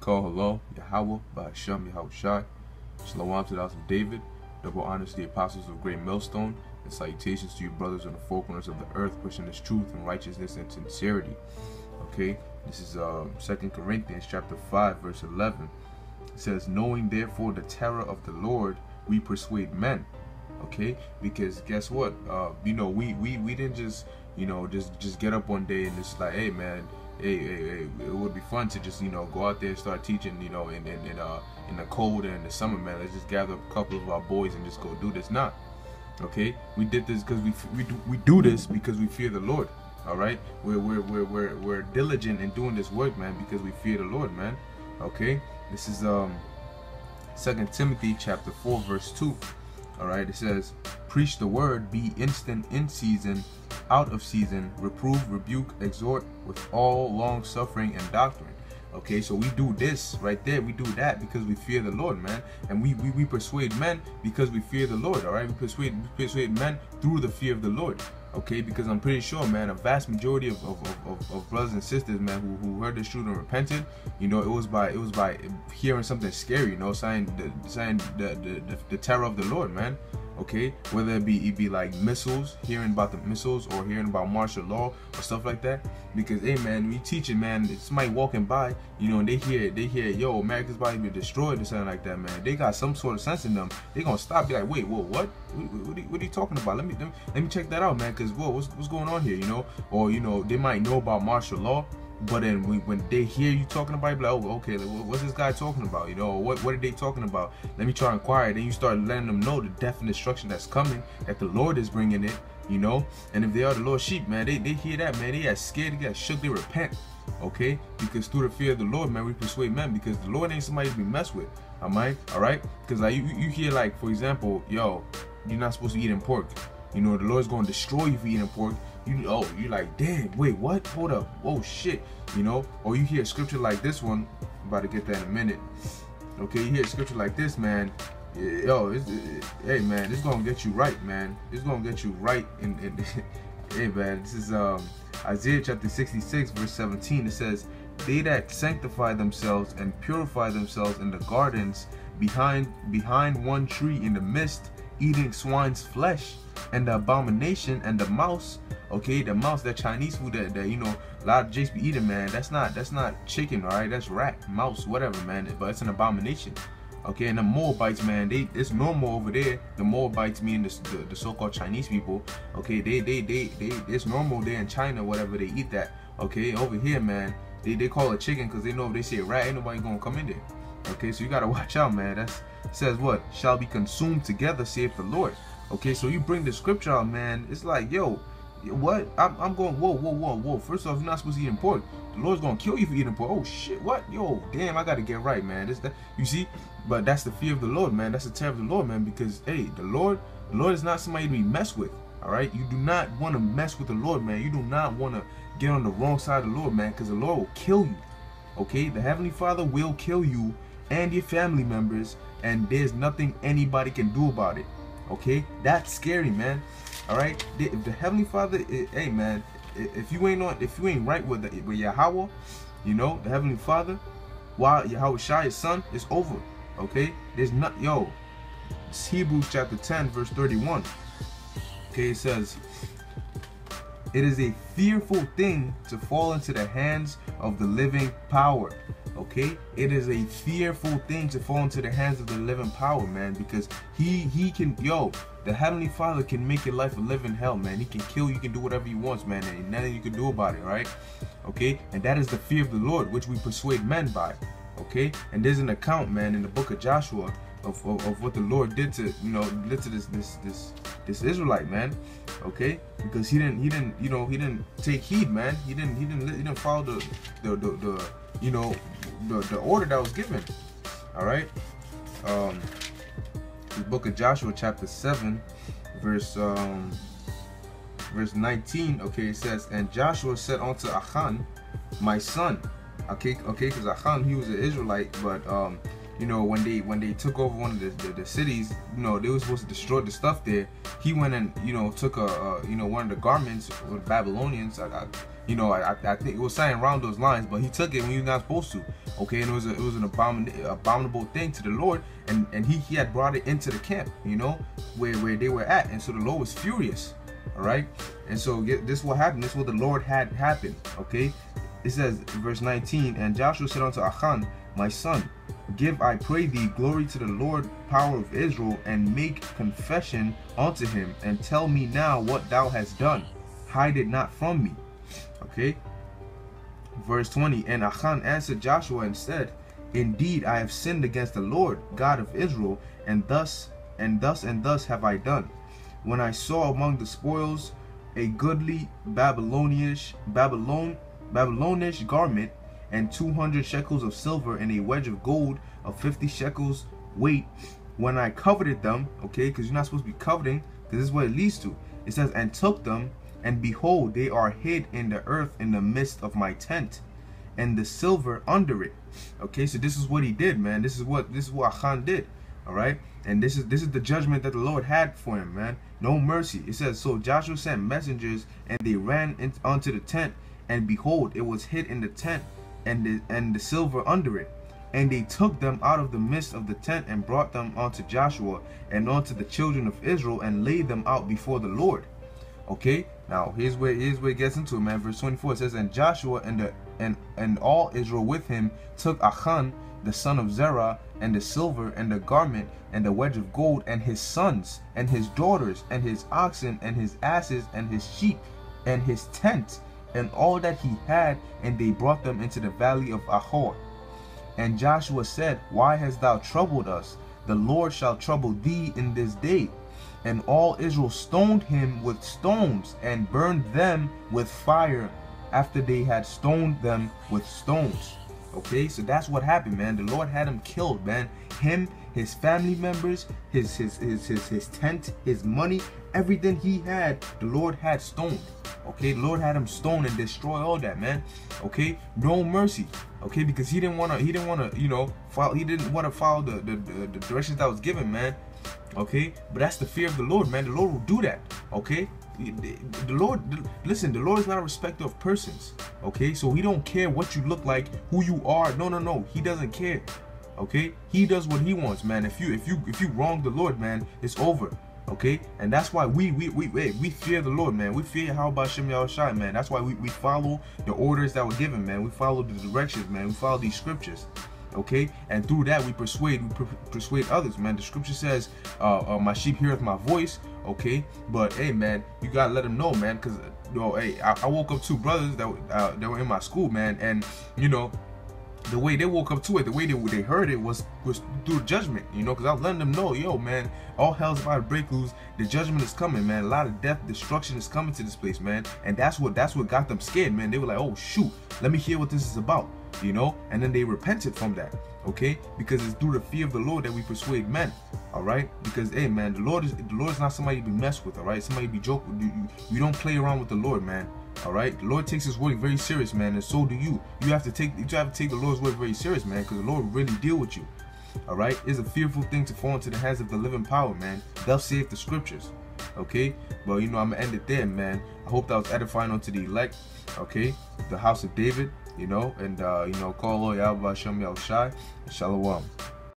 Call hello, Yahweh, Bahasham, Yahweh Shai. Shalom to of David. Double honors to the apostles of Great Millstone. And salutations to you brothers on the four corners of the earth, pushing this truth and righteousness and sincerity. Okay, this is um, Second Corinthians chapter 5, verse 11. It says, Knowing therefore the terror of the Lord, we persuade men. Okay, because guess what? Uh, you know, we, we, we didn't just, you know, just, just get up one day and just like, hey man, hey, hey, it would be fun to just you know go out there and start teaching you know in in, in uh in the cold and in the summer man. Let's just gather a couple of our boys and just go do this. Not okay? We did this because we we do, we do this because we fear the lord all right? We're, we're we're we're we're diligent in doing this work man because we fear the lord man okay? This is um second timothy chapter 4 verse 2 all right? It says preach the word be instant in season out of season, reprove, rebuke, exhort with all long suffering and doctrine. Okay, so we do this right there. We do that because we fear the Lord, man. And we, we, we persuade men because we fear the Lord, all right? We persuade, we persuade men through the fear of the Lord, okay? Because I'm pretty sure, man, a vast majority of, of, of, of brothers and sisters, man, who, who heard this truth and repented, you know, it was by it was by hearing something scary, you know, saying the, saying the, the, the, the terror of the Lord, man okay? Whether it be it be like missiles hearing about the missiles or hearing about martial law or stuff like that. Because hey man we teaching man. It's somebody walking by you know and they hear they hear yo america's about to be destroyed or something like that man. They got some sort of sense in them. They gonna stop be like wait whoa what? What, what, are, you, what are you talking about? Let me, let me let me check that out man because whoa what's, what's going on here you know? Or you know they might know about martial law but then when, when they hear you talking about it, like, oh, okay, what's this guy talking about? You know, what what are they talking about? Let me try and inquire. Then you start letting them know the death and destruction that's coming, that the Lord is bringing it, you know. And if they are the Lord's sheep, man, they, they hear that, man, they get scared, they get shook, they repent, okay? Because through the fear of the Lord, man, we persuade men because the Lord ain't somebody to be messed with, am I? All right? Because like you, you hear like, for example, yo, you're not supposed to eat in pork. You know, the Lord's going to destroy you for eating pork you oh you like damn wait what? Hold up. Oh shit. You know? Or you hear scripture like this one. I'm about to get that in a minute. Okay you hear scripture like this man. Yo it's, it, hey man this gonna get you right man. This gonna get you right in, in hey man this is um isaiah chapter 66 verse 17 it says they that sanctify themselves and purify themselves in the gardens behind behind one tree in the mist eating swine's flesh and the abomination and the mouse Okay, the mouse, that Chinese food that, that you know a lot of Jakes be eating, man. That's not that's not chicken, all right? That's rat, mouse, whatever, man. But it's an abomination. Okay, and the Moabites, man, they it's normal over there. The Moabites, mean the, the, the so-called Chinese people. Okay, they they they they it's normal there in China, whatever they eat that. Okay, over here, man, they they call it chicken because they know if they say rat, ain't nobody gonna come in there. Okay, so you gotta watch out, man. That's says what shall be consumed together, saith the Lord. Okay, so you bring the scripture out, man. It's like, yo, what? I'm, I'm going, whoa, whoa, whoa, whoa. First off, you're not supposed to eat pork. The Lord's gonna kill you for eating pork. Oh shit, what? Yo, damn, I gotta get right, man. This that you see, but that's the fear of the Lord, man. That's the terror of the Lord, man, because hey, the Lord, the Lord is not somebody to be messed with. Alright? You do not want to mess with the Lord, man. You do not want to get on the wrong side of the Lord, man, because the Lord will kill you. Okay? The Heavenly Father will kill you and your family members, and there's nothing anybody can do about it. Okay? That's scary, man. All right, if the Heavenly Father, eh, hey man, if you ain't on, if you ain't right with the, with Yahweh, you know the Heavenly Father, while Yahweh Shai, his son, it's over. Okay, there's not yo. It's Hebrews chapter 10, verse 31. Okay, it says, It is a fearful thing to fall into the hands of the living power. Okay, it is a fearful thing to fall into the hands of the living power, man, because he he can yo the Heavenly Father can make your life a living hell, man. He can kill you, can do whatever he wants, man, and nothing you can do about it, right? Okay? And that is the fear of the Lord, which we persuade men by. Okay? And there's an account, man, in the book of Joshua of, of, of, what the Lord did to, you know, did to this this this this Israelite, man. Okay? Because he didn't he didn't, you know, he didn't take heed, man. He didn't he didn't he didn't follow the the the, the you know the, the order that was given. All right? Um the book of Joshua chapter 7 verse um verse 19 okay it says and Joshua said unto Achan my son okay okay because Achan he was an Israelite but um you know when they when they took over one of the, the, the, cities you know they were supposed to destroy the stuff there he went and you know took a, a you know one of the garments with Babylonians I, I, You know, I, I think it was saying around those lines, but he took it when he was not supposed to. Okay, and it was a, it was an abomin abominable thing to the Lord, and and he he had brought it into the camp. You know, where where they were at, and so the Lord was furious. All right, and so this what happened. This is what the Lord had happened. Okay, it says verse 19, and Joshua said unto Achan, my son, give I pray thee glory to the Lord power of Israel, and make confession unto him, and tell me now what thou hast done. Hide it not from me. Okay. Verse 20, and Achan answered Joshua and said, Indeed, I have sinned against the Lord, God of Israel, and thus and thus and thus have I done. When I saw among the spoils a goodly Babylonish Babylon Babylonish garment and 200 shekels of silver and a wedge of gold of 50 shekels weight when I coveted them, okay, because you're not supposed to be coveting, because this is what it leads to. It says, and took them, and behold, they are hid in the earth in the midst of my tent, and the silver under it. Okay, so this is what he did, man. This is what this is what Achan did. All right, and this is this is the judgment that the Lord had for him, man. No mercy. It says, so Joshua sent messengers, and they ran in, the tent, and behold, it was hid in the tent, and the, and the silver under it. And they took them out of the midst of the tent and brought them unto Joshua and unto the children of Israel and laid them out before the Lord. Okay, now here's where here's where it gets into it, man. Verse 24 it says, And Joshua and the and and all Israel with him took Achan the son of Zerah and the silver and the garment and the wedge of gold and his sons and his daughters and his oxen and his asses and his sheep and his tent and all that he had, and they brought them into the valley of Achor. And Joshua said, Why hast thou troubled us? The Lord shall trouble thee in this day. And all Israel stoned him with stones and burned them with fire after they had stoned them with stones. Okay, so that's what happened, man. The Lord had him killed, man. Him, his family members, his his his his, his tent, his money, everything he had, the Lord had stoned. Okay, the Lord had him stone and destroy all that, man. Okay, no mercy. Okay, because he didn't want to, he didn't want to, you know, follow, he didn't want to follow the, the, the, the directions that was given, man. Okay, but that's the fear of the Lord, man. The Lord will do that. Okay, the Lord, listen, the Lord is not a respecter of persons. Okay, so He don't care what you look like, who you are. No, no, no. He doesn't care. Okay, He does what He wants, man. If you, if you, if you wrong the Lord, man, it's over. Okay, and that's why we we we we, we fear the Lord, man. We fear how about Shem Shai, man. That's why we, we follow the orders that were given, man. We follow the directions, man. We follow these scriptures. Okay, and through that we persuade we persuade others, man. The scripture says, uh, uh, "My sheep heareth my voice." Okay, but hey, man, you gotta let them know, man, because you know, hey, I, I, woke up two brothers that uh, that were in my school, man, and you know, the way they woke up to it, the way they, they heard it was was through judgment, you know, because I was letting them know, yo, man, all hell's about to break loose. The judgment is coming, man. A lot of death, destruction is coming to this place, man. And that's what that's what got them scared, man. They were like, oh shoot, let me hear what this is about, you know. And then they repented from that, okay? Because it's through the fear of the Lord that we persuade men, all right? Because hey, man, the Lord is the Lord is not somebody to be messed with, all right? Somebody to be with. You, you don't play around with the Lord, man. All right, the Lord takes His word very serious, man, and so do you. You have to take you have to take the Lord's word very serious, man, because the Lord really deal with you. All right, it's a fearful thing to fall into the hands of the living power, man. They'll save the scriptures. Okay, but you know I'm gonna end it there, man. I hope that was edifying unto the elect. Okay, the house of David, you know, and uh, you know, call Yahweh Shem Shai, Shalom.